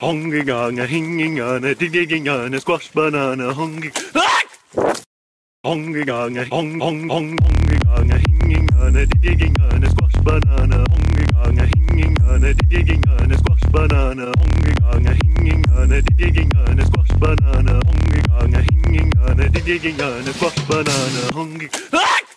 Hungry gong a hinging on a digging on a squash banana hungry. Ah! Hungry on a hung hung hung hungry gong a hinging on a digging on a squash banana hungry gong a hinging on a digging on a squash banana hungry gong a hinging on a digging on a squash banana hungry gong a hinging on a digging on a squash banana hungry. Ah!